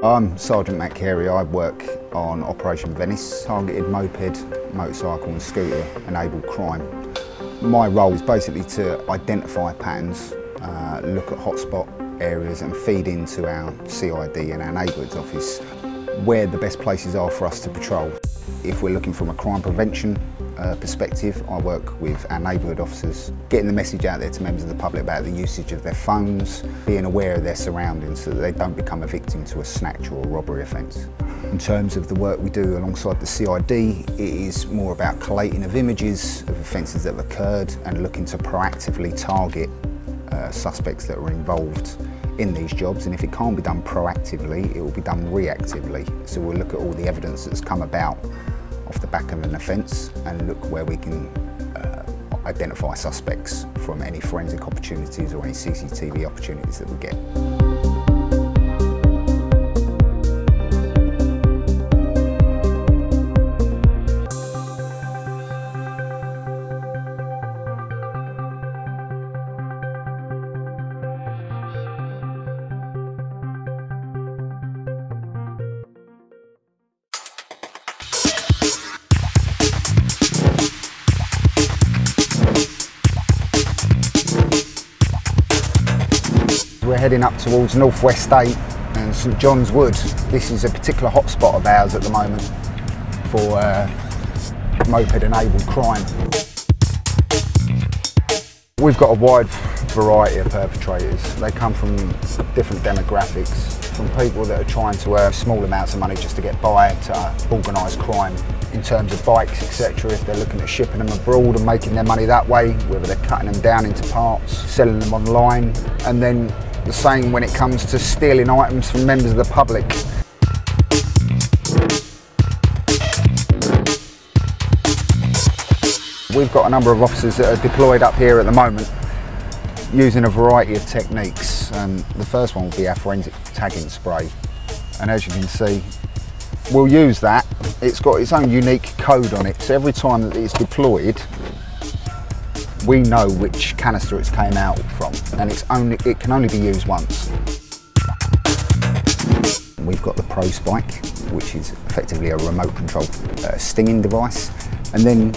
I'm Sergeant Matt Carey. I work on Operation Venice, targeted moped, motorcycle and scooter enabled crime. My role is basically to identify patterns, uh, look at hotspot areas and feed into our CID and our neighbourhoods office where the best places are for us to patrol. If we're looking from a crime prevention uh, perspective, I work with our neighbourhood officers, getting the message out there to members of the public about the usage of their phones, being aware of their surroundings so that they don't become a victim to a snatch or a robbery offence. In terms of the work we do alongside the CID, it is more about collating of images of offences that have occurred and looking to proactively target uh, suspects that are involved in these jobs and if it can't be done proactively it will be done reactively so we'll look at all the evidence that's come about off the back of an offence and look where we can uh, identify suspects from any forensic opportunities or any CCTV opportunities that we get. We're heading up towards Northwest 8 and St John's Wood. This is a particular hotspot of ours at the moment for uh, moped enabled crime. We've got a wide variety of perpetrators. They come from different demographics, from people that are trying to earn small amounts of money just to get by to organised crime in terms of bikes, etc. If they're looking at shipping them abroad and making their money that way, whether they're cutting them down into parts, selling them online, and then the same when it comes to stealing items from members of the public. We've got a number of officers that are deployed up here at the moment using a variety of techniques. And the first one will be our forensic tagging spray. And as you can see, we'll use that. It's got its own unique code on it. So every time that it's deployed, we know which canister it's came out from and it's only, it can only be used once. We've got the Pro Spike, which is effectively a remote control uh, stinging device. And then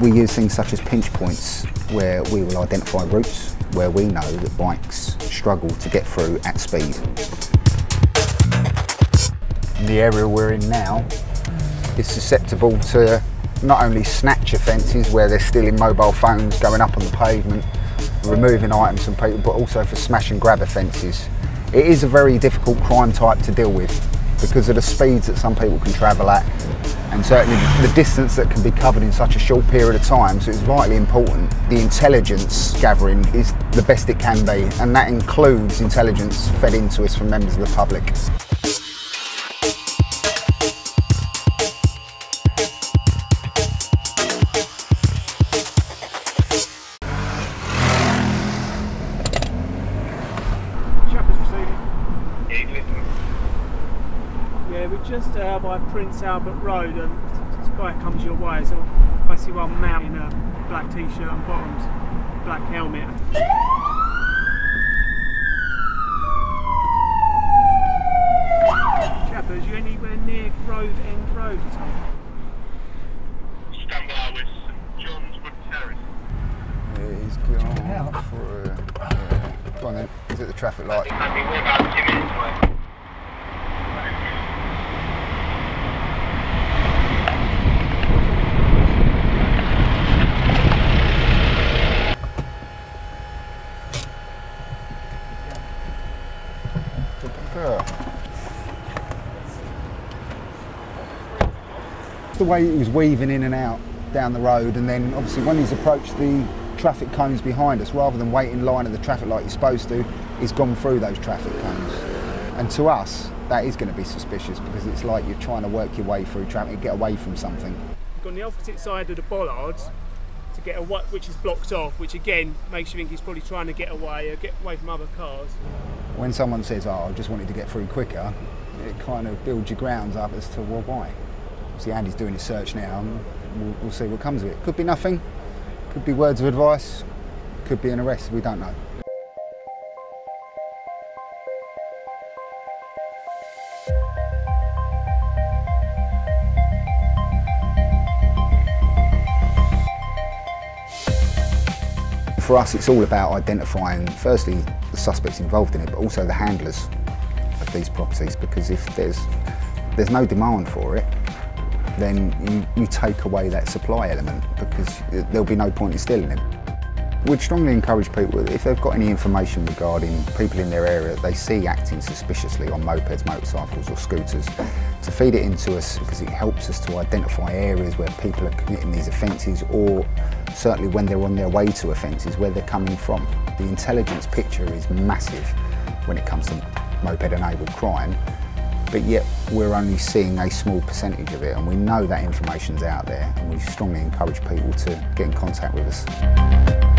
we use things such as pinch points where we will identify routes where we know that bikes struggle to get through at speed. The area we're in now is susceptible to not only snatch offences where they're stealing mobile phones, going up on the pavement, removing items from people, but also for smash and grab offences. It is a very difficult crime type to deal with because of the speeds that some people can travel at and certainly the distance that can be covered in such a short period of time. So it's vitally important. The intelligence gathering is the best it can be and that includes intelligence fed into us from members of the public. By Prince Albert Road and this guy comes your way. So I see one man in a black t-shirt and bottoms, black helmet. Chappers, you anywhere near Grove End Road at all? Stand with St John's Wood Terrace. He's gone for a, yeah. Go on then, he's at the traffic light. I think we're about two minutes away. The way he was weaving in and out down the road, and then obviously when he's approached the traffic cones behind us, rather than wait in line at the traffic light he's supposed to, he's gone through those traffic cones. And to us, that is going to be suspicious because it's like you're trying to work your way through traffic, get away from something. On the opposite side of the bollards to get away, which is blocked off, which again makes you think he's probably trying to get away or get away from other cars. When someone says, "Oh, I just wanted to get through quicker," it kind of builds your grounds up as to well, why see Andy's doing his search now we'll, we'll, see what comes of it. Could be nothing, could be words of advice, could be an arrest, we don't know. For us, it's all about identifying, firstly, the suspects involved in it, but also the handlers of these properties, because if there's, there's no demand for it, then you, you take away that supply element because there'll be no point in stealing it. We'd strongly encourage people, if they've got any information regarding people in their area they see acting suspiciously on mopeds, motorcycles or scooters, to feed it into us because it helps us to identify areas where people are committing these offences or certainly when they're on their way to offences, where they're coming from. The intelligence picture is massive when it comes to moped-enabled crime, but yet we're only seeing a small percentage of it and we know that information's out there and we strongly encourage people to get in contact with us.